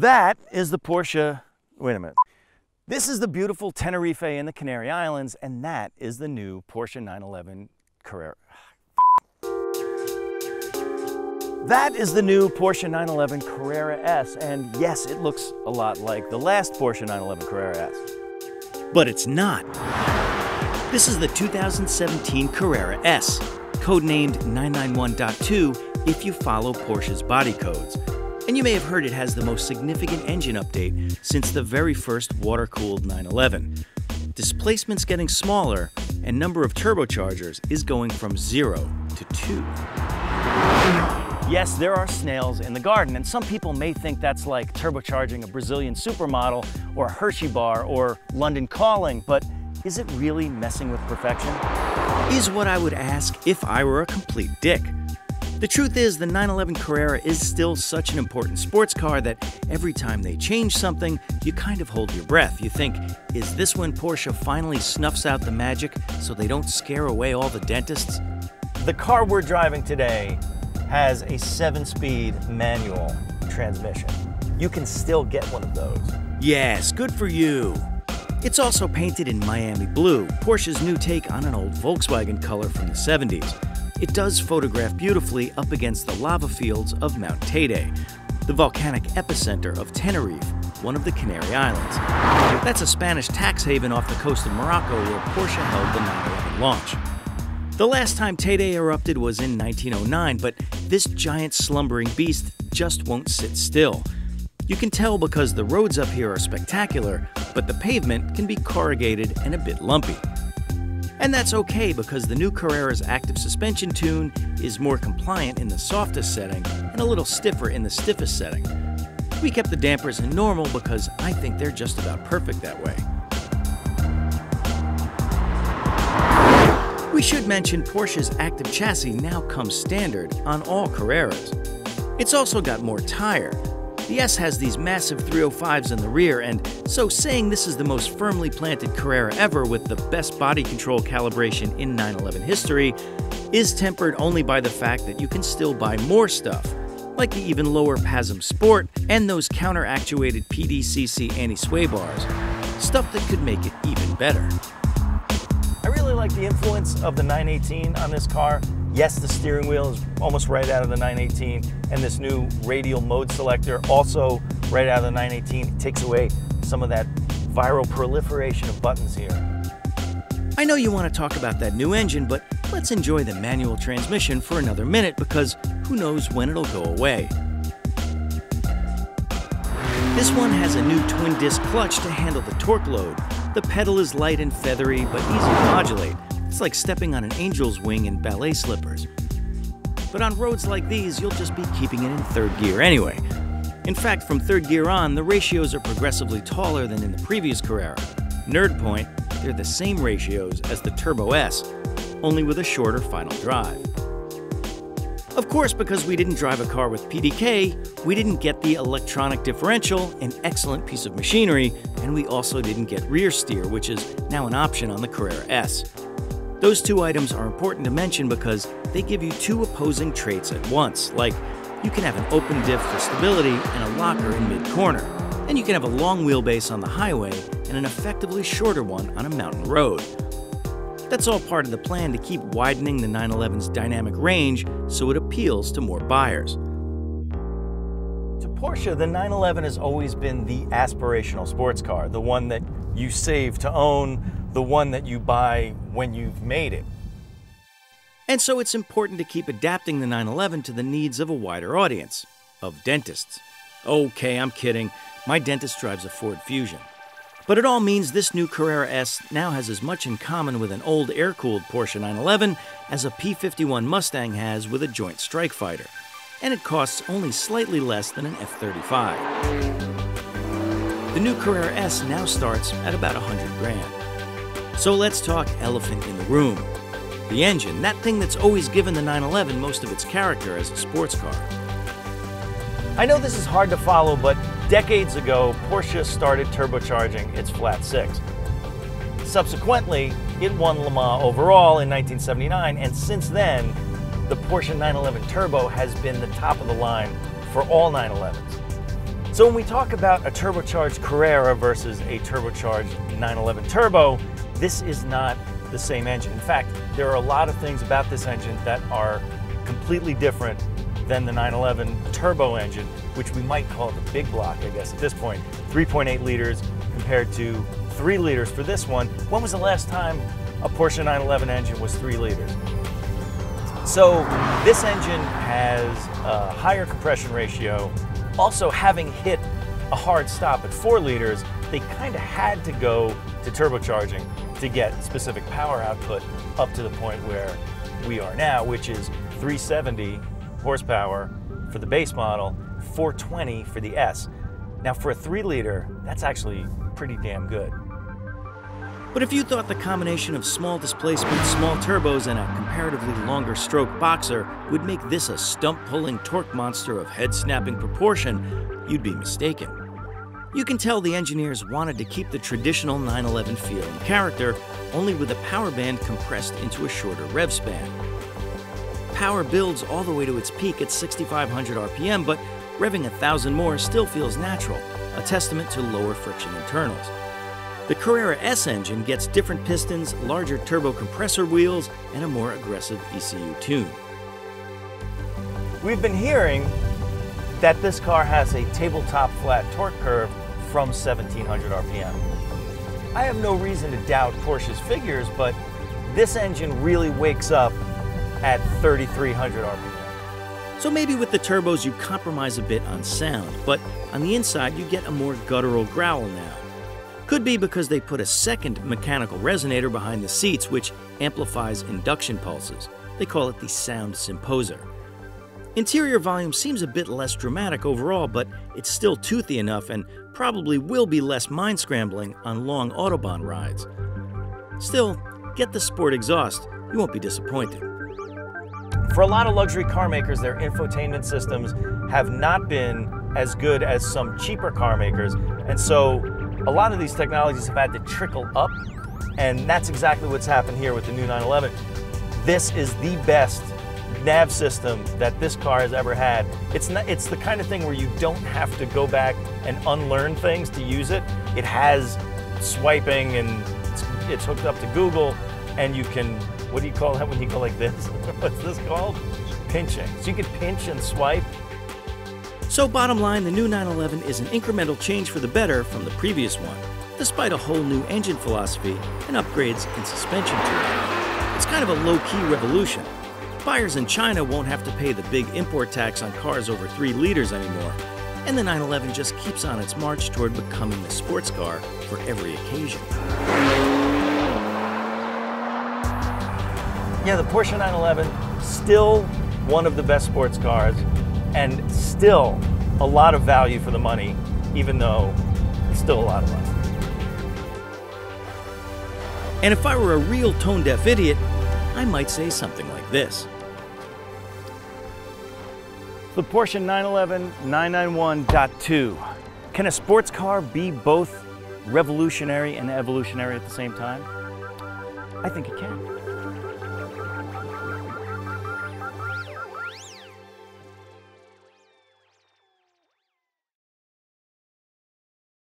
That is the Porsche, wait a minute. This is the beautiful Tenerife in the Canary Islands, and that is the new Porsche 911 Carrera. That is the new Porsche 911 Carrera S, and yes, it looks a lot like the last Porsche 911 Carrera S. But it's not. This is the 2017 Carrera S, codenamed 991.2 if you follow Porsche's body codes. And you may have heard it has the most significant engine update since the very first water cooled 911. Displacement's getting smaller, and number of turbochargers is going from zero to two. Yes, there are snails in the garden, and some people may think that's like turbocharging a Brazilian supermodel or a Hershey bar or London Calling, but is it really messing with perfection? Is what I would ask if I were a complete dick. The truth is, the 911 Carrera is still such an important sports car that every time they change something, you kind of hold your breath. You think, is this when Porsche finally snuffs out the magic so they don't scare away all the dentists? The car we're driving today has a seven speed manual transmission. You can still get one of those. Yes, good for you. It's also painted in Miami blue, Porsche's new take on an old Volkswagen color from the 70s. It does photograph beautifully up against the lava fields of Mount Teide, the volcanic epicenter of Tenerife, one of the Canary Islands. That's a Spanish tax haven off the coast of Morocco where Porsche held the 911 launch. The last time Teide erupted was in 1909, but this giant slumbering beast just won't sit still. You can tell because the roads up here are spectacular, but the pavement can be corrugated and a bit lumpy. And that's okay because the new Carrera's active suspension tune is more compliant in the softest setting and a little stiffer in the stiffest setting. We kept the dampers in normal because I think they're just about perfect that way. We should mention Porsche's active chassis now comes standard on all Carreras. It's also got more tire. The S has these massive 305s in the rear, and so saying this is the most firmly planted Carrera ever with the best body control calibration in 911 history is tempered only by the fact that you can still buy more stuff, like the even lower PASM Sport and those counter actuated PDCC anti sway bars, stuff that could make it even better like the influence of the 918 on this car. Yes, the steering wheel is almost right out of the 918, and this new radial mode selector, also right out of the 918, takes away some of that viral proliferation of buttons here. I know you want to talk about that new engine, but let's enjoy the manual transmission for another minute because who knows when it'll go away. This one has a new twin disc clutch to handle the torque load, the pedal is light and feathery, but easy to modulate. It's like stepping on an angel's wing in ballet slippers. But on roads like these, you'll just be keeping it in third gear anyway. In fact, from third gear on, the ratios are progressively taller than in the previous Carrera. Nerd point, they're the same ratios as the Turbo S, only with a shorter final drive. Of course, because we didn't drive a car with PDK, we didn't get the electronic differential, an excellent piece of machinery, and we also didn't get rear steer, which is now an option on the Carrera S. Those two items are important to mention because they give you two opposing traits at once, like you can have an open diff for stability and a locker in mid-corner, and you can have a long wheelbase on the highway and an effectively shorter one on a mountain road. That's all part of the plan to keep widening the 911's dynamic range so it appeals to more buyers. To Porsche, the 911 has always been the aspirational sports car, the one that you save to own, the one that you buy when you've made it. And so it's important to keep adapting the 911 to the needs of a wider audience, of dentists. Okay, I'm kidding. My dentist drives a Ford Fusion. But it all means this new Carrera S now has as much in common with an old air cooled Porsche 911 as a P 51 Mustang has with a joint strike fighter. And it costs only slightly less than an F 35. The new Carrera S now starts at about 100 grand. So let's talk elephant in the room. The engine, that thing that's always given the 911 most of its character as a sports car. I know this is hard to follow, but decades ago, Porsche started turbocharging its flat six. Subsequently, it won Le Mans overall in 1979, and since then, the Porsche 911 Turbo has been the top of the line for all 911s. So when we talk about a turbocharged Carrera versus a turbocharged 911 Turbo, this is not the same engine. In fact, there are a lot of things about this engine that are completely different than the 911 turbo engine, which we might call the big block, I guess, at this point. 3.8 liters compared to 3 liters for this one. When was the last time a Porsche 911 engine was 3 liters? So this engine has a higher compression ratio. Also, having hit a hard stop at 4 liters, they kind of had to go to turbocharging to get specific power output up to the point where we are now, which is 370 horsepower for the base model, 420 for the S. Now for a 3 liter, that's actually pretty damn good. But if you thought the combination of small displacement, small turbos, and a comparatively longer stroke boxer would make this a stump pulling torque monster of head snapping proportion, you'd be mistaken. You can tell the engineers wanted to keep the traditional 911 feel and character, only with a power band compressed into a shorter rev span. Power builds all the way to its peak at 6,500 RPM, but revving a thousand more still feels natural, a testament to lower friction internals. The Carrera S engine gets different pistons, larger turbo compressor wheels, and a more aggressive ECU tune. We've been hearing that this car has a tabletop flat torque curve from 1700 RPM. I have no reason to doubt Porsche's figures, but this engine really wakes up at 3300 RPM. So maybe with the turbos you compromise a bit on sound, but on the inside you get a more guttural growl now. Could be because they put a second mechanical resonator behind the seats which amplifies induction pulses. They call it the sound symposer. Interior volume seems a bit less dramatic overall, but it's still toothy enough and probably will be less mind scrambling on long Autobahn rides. Still, get the sport exhaust, you won't be disappointed. For a lot of luxury car makers, their infotainment systems have not been as good as some cheaper car makers, and so a lot of these technologies have had to trickle up, and that's exactly what's happened here with the new 911. This is the best nav system that this car has ever had. It's not, it's the kind of thing where you don't have to go back and unlearn things to use it. It has swiping and it's, it's hooked up to Google, and you can what do you call that when you go like this? What's this called? Pinching. So you can pinch and swipe so, bottom line, the new 911 is an incremental change for the better from the previous one, despite a whole new engine philosophy and upgrades in suspension tuning. It's kind of a low key revolution. Buyers in China won't have to pay the big import tax on cars over 3 liters anymore, and the 911 just keeps on its march toward becoming the sports car for every occasion. Yeah, the Porsche 911, still one of the best sports cars and still a lot of value for the money, even though it's still a lot of money. And if I were a real tone deaf idiot, I might say something like this. The Porsche 911 991.2. Can a sports car be both revolutionary and evolutionary at the same time? I think it can.